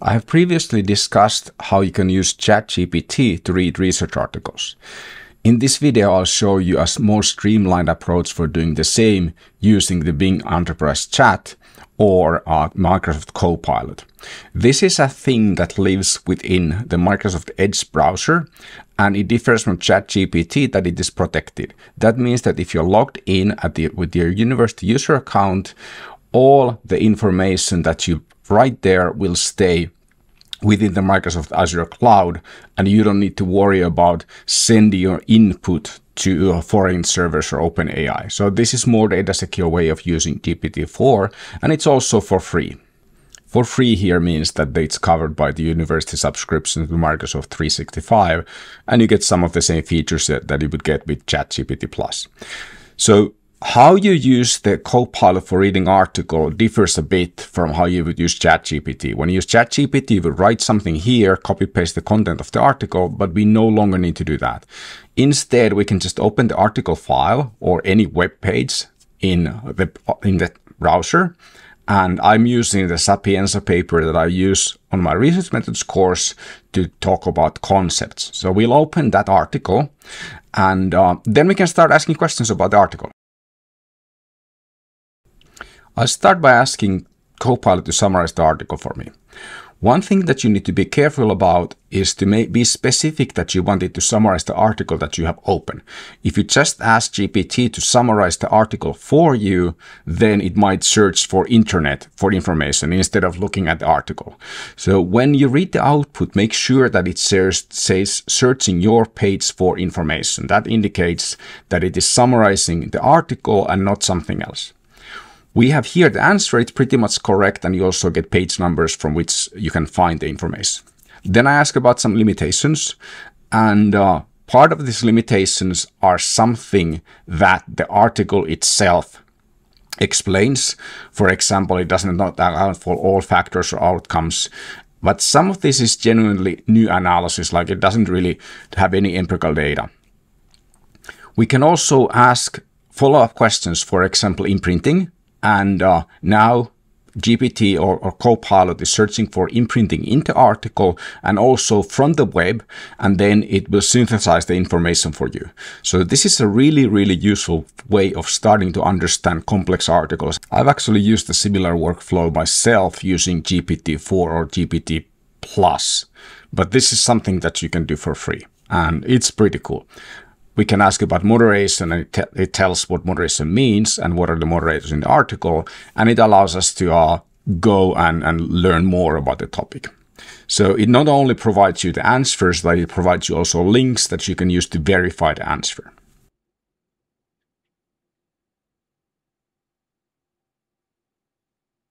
I have previously discussed how you can use ChatGPT to read research articles. In this video, I'll show you a more streamlined approach for doing the same using the Bing Enterprise Chat or uh, Microsoft Copilot. This is a thing that lives within the Microsoft Edge browser and it differs from ChatGPT that it is protected. That means that if you're logged in the, with your university user account, all the information that you write there will stay within the Microsoft Azure cloud, and you don't need to worry about sending your input to foreign servers or OpenAI. So this is more data secure way of using GPT-4, and it's also for free. For free here means that it's covered by the university subscription to Microsoft 365, and you get some of the same features that you would get with ChatGPT Plus. So how you use the Copilot for reading article differs a bit from how you would use ChatGPT. When you use ChatGPT, you would write something here, copy paste the content of the article, but we no longer need to do that. Instead, we can just open the article file or any web page in the in the browser. And I'm using the Sapienza paper that I use on my research methods course to talk about concepts. So we'll open that article and uh, then we can start asking questions about the article. I'll start by asking Copilot to summarize the article for me. One thing that you need to be careful about is to be specific that you want it to summarize the article that you have open. If you just ask GPT to summarize the article for you, then it might search for internet for information instead of looking at the article. So when you read the output, make sure that it says, says searching your page for information. That indicates that it is summarizing the article and not something else. We have here the answer, it's pretty much correct, and you also get page numbers from which you can find the information. Then I ask about some limitations, and uh, part of these limitations are something that the article itself explains. For example, it does not account for all factors or outcomes. But some of this is genuinely new analysis, like it doesn't really have any empirical data. We can also ask follow-up questions, for example, imprinting, and uh, now GPT or, or, Copilot is searching for imprinting into article and also from the web, and then it will synthesize the information for you. So this is a really, really useful way of starting to understand complex articles. I've actually used a similar workflow myself using GPT-4 or GPT Plus, but this is something that you can do for free, and it's pretty cool we can ask about moderation and it, it, tells what moderation means and what are the moderators in the article. And it allows us to uh, go and, and learn more about the topic. So it not only provides you the answers, but it provides you also links that you can use to verify the answer.